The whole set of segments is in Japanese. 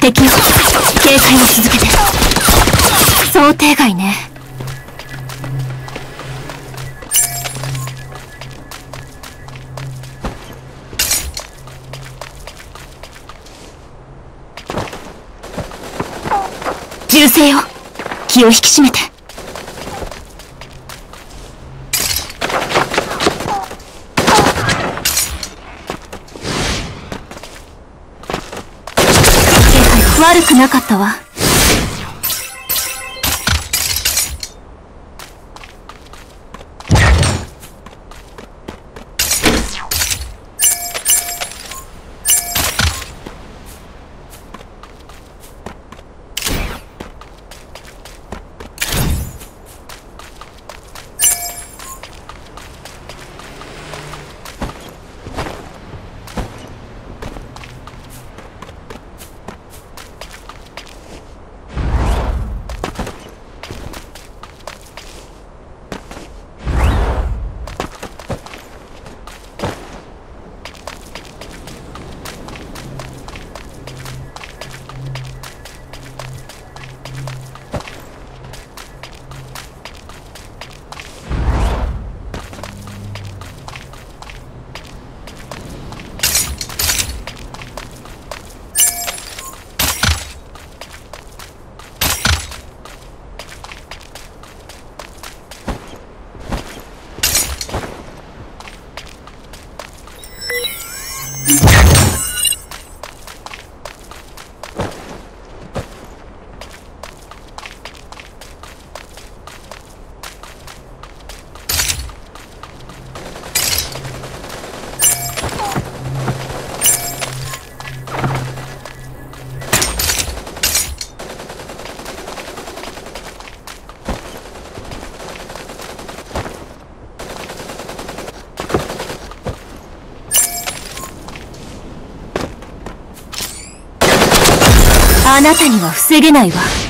敵を警戒を続けて。想定外ね。銃声を気を引き締めて。あなたには防げないわ。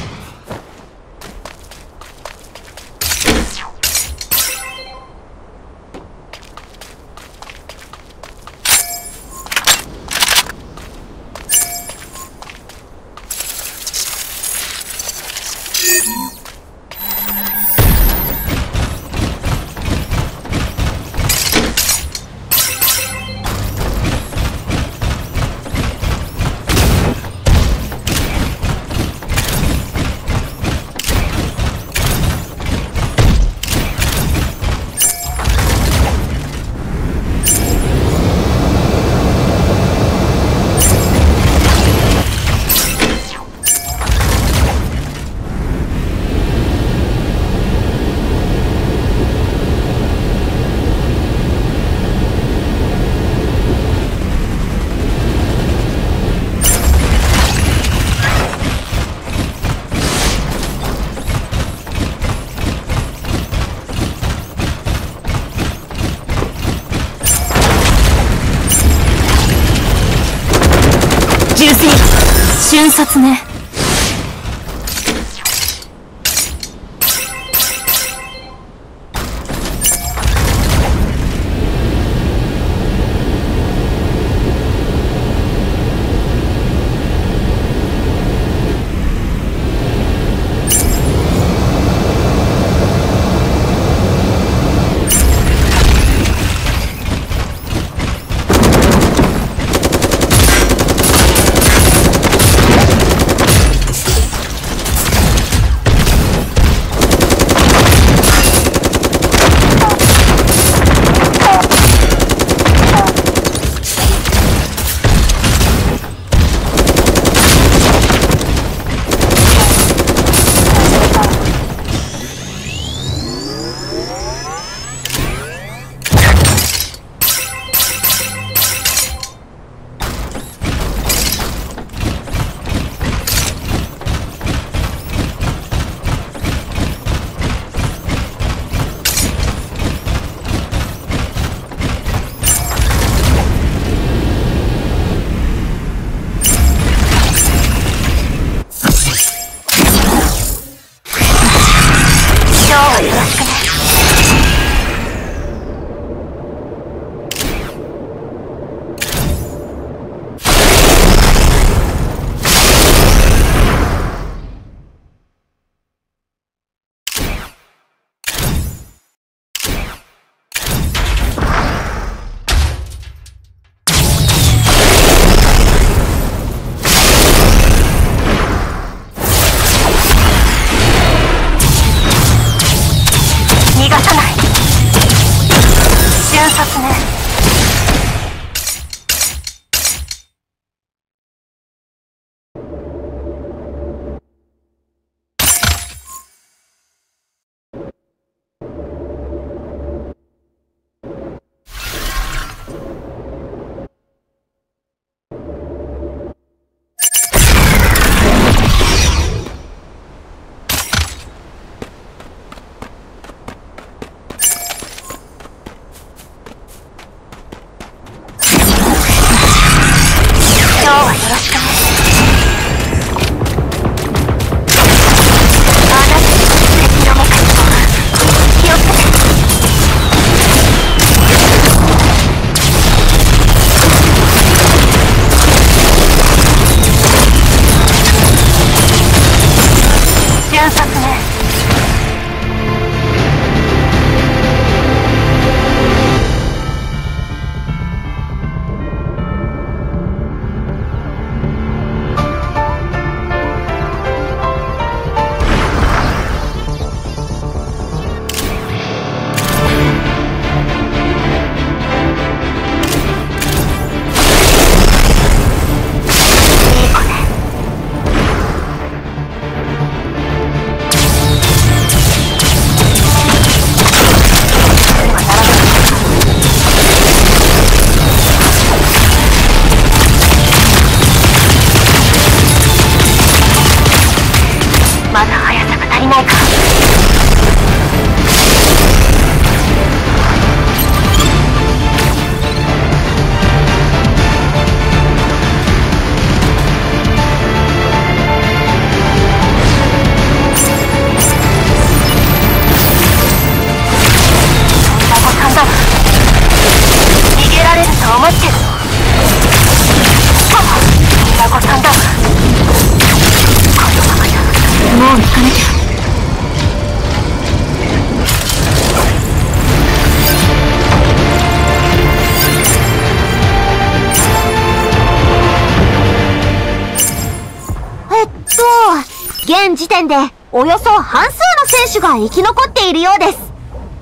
年でおよそ半数の選手が生き残っているようです。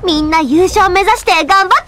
みんな優勝目指して頑張って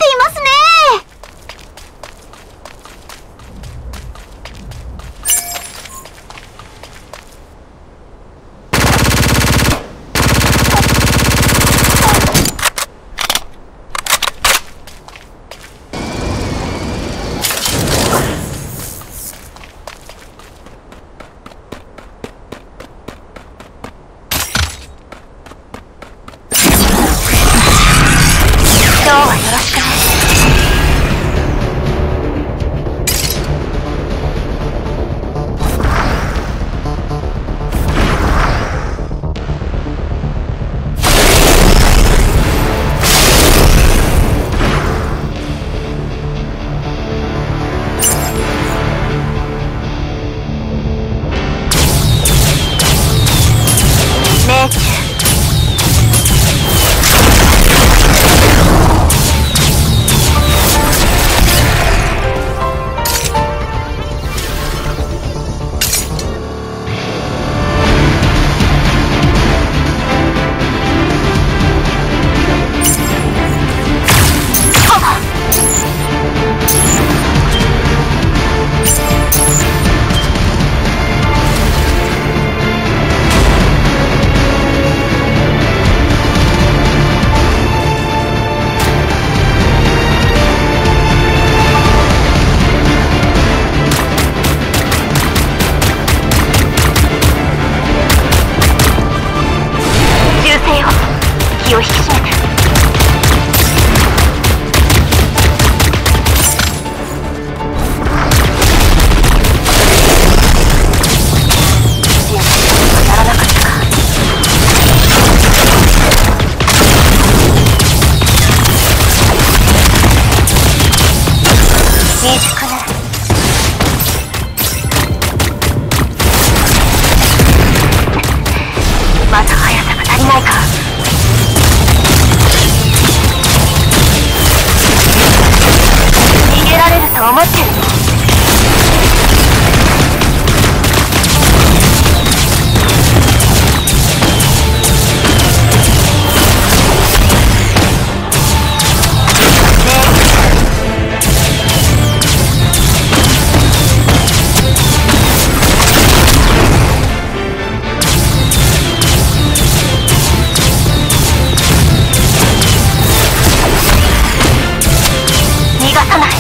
allies.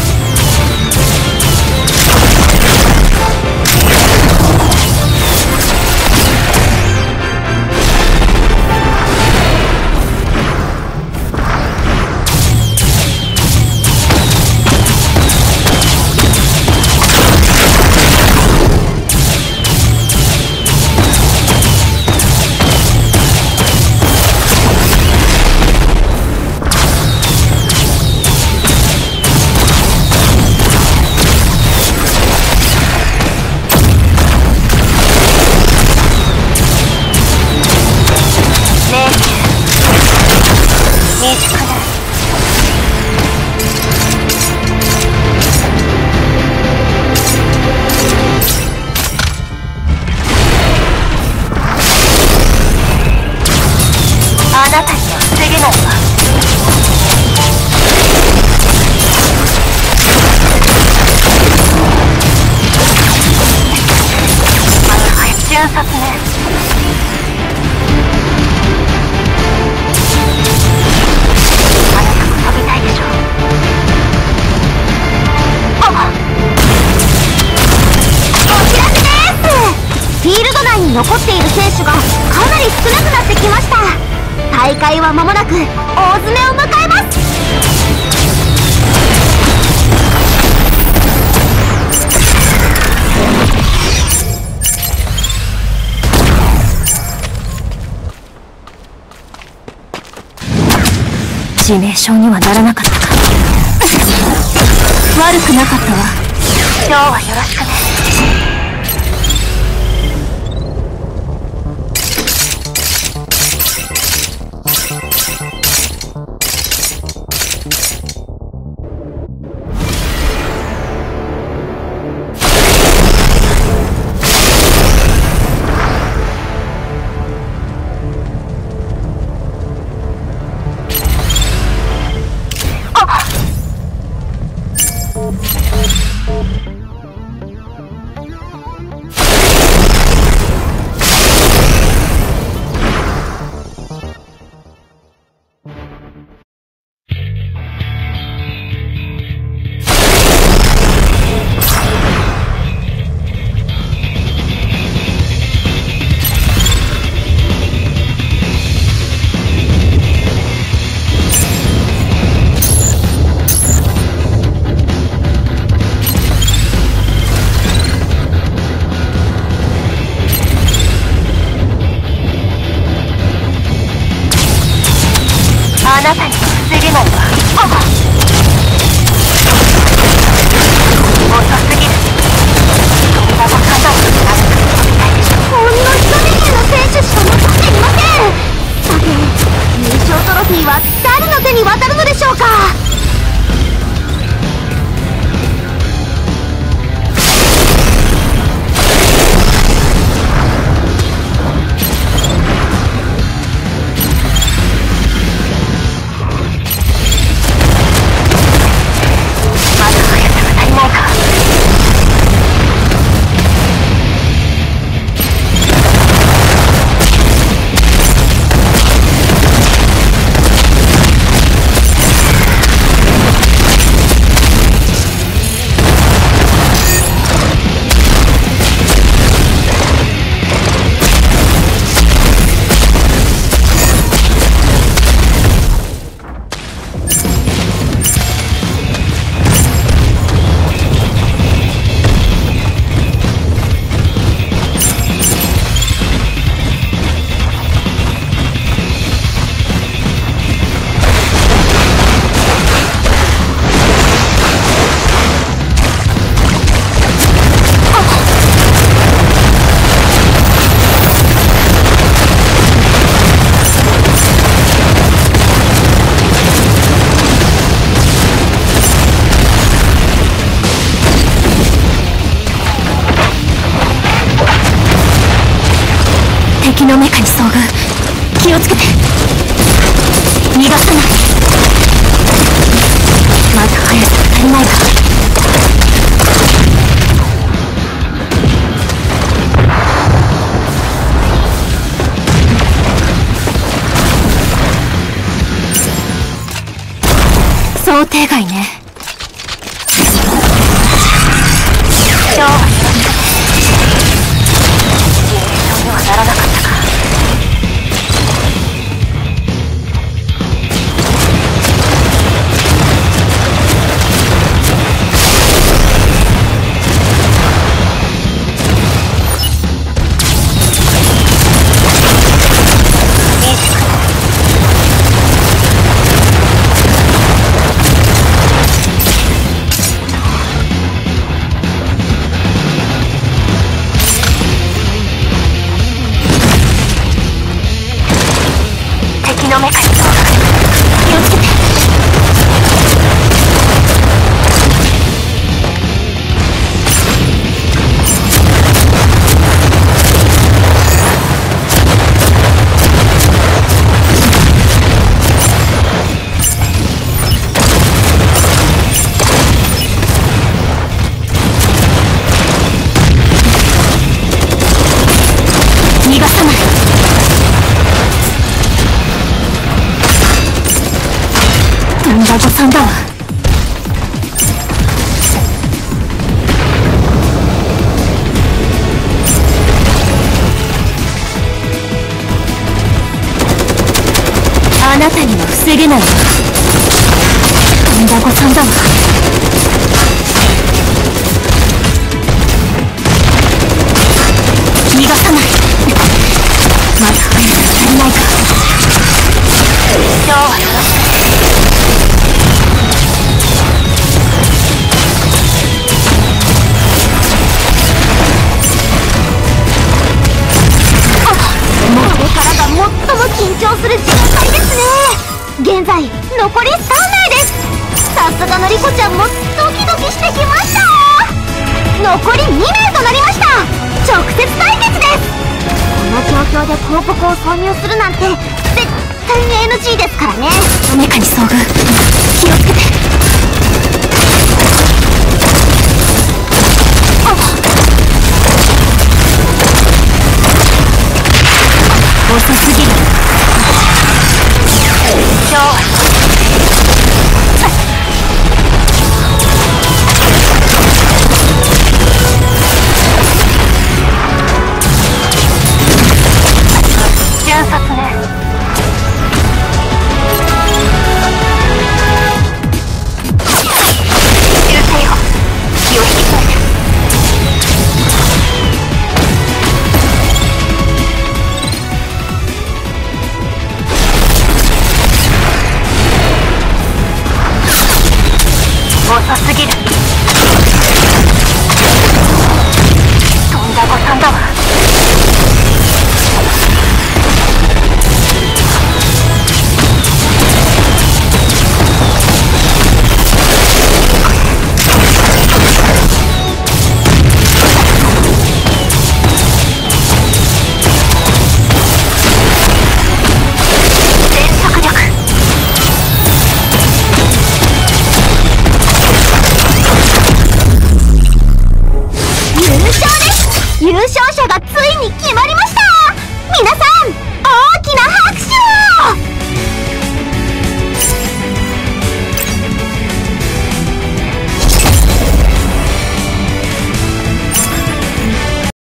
に残っている選手がかなり少なくなってきました。大会は間もなく大詰めを迎えます。致命傷にはならなかったか。悪くなかったわ。今日はよろしくね。あなたには防げないわのメカに遭遇気をつけて逃がさないまだ速さが足りないか想定外ね気をつけて。には防げない。わとんだ誤算だわ逃がさない。現在残り3名ですさすがのリコちゃんもドキドキしてきました残り2名となりました直接対決ですこの状況で広告を挿入するなんて絶対に NG ですからねメカに遭遇気をつけてあっ遅すぎる。